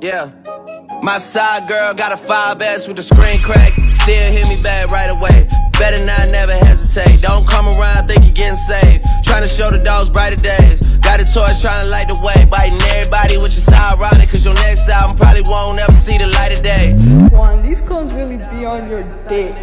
Yeah. My side girl got a 5S with the screen crack. Still hit me back right away. Better not never hesitate. Don't come around, think you're getting saved. Trying to show the dogs brighter days. Got a torch trying to light the way. Biting everybody, which is ironic. Cause your next album probably won't ever see the light of day. Juan, these cones really be on your dick.